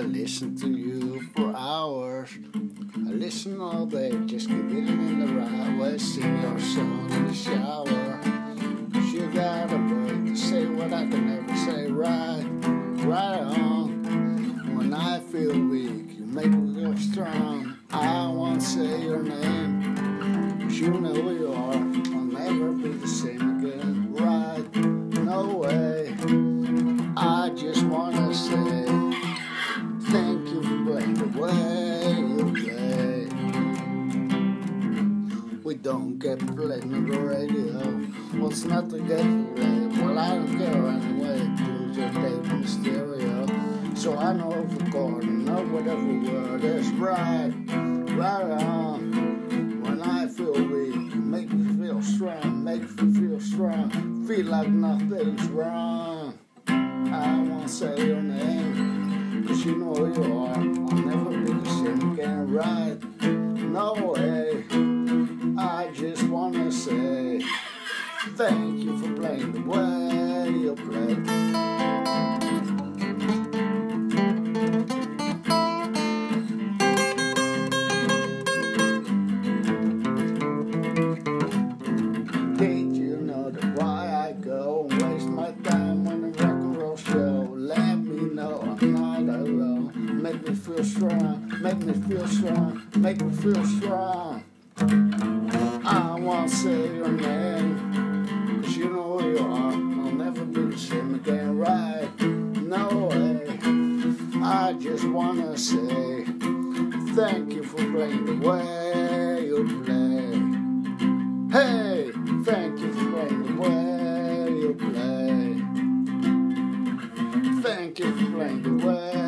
listen to you for hours. I listen all day, just keep getting in the right way. Sing your song in the shower. Cause You got a break to say what I can never say right, right on. When I feel weak, you make me feel strong. I won't say your name, but you know who don't get played on the radio. What's not to get played? Well, I don't care anyway. You just tape in stereo. So I know every chord and know what every word is right, right on. When I feel weak, make me feel strong, make me feel strong, feel like nothing's wrong. I won't say your name, cause you know you are. feel strong, make me feel strong, make me feel strong. I won't say your name, cause you know who you are. I'll never be the same again, right? No way. I just wanna say thank you for playing the way you play. Hey, thank you for playing the way you play. Thank you for playing the way.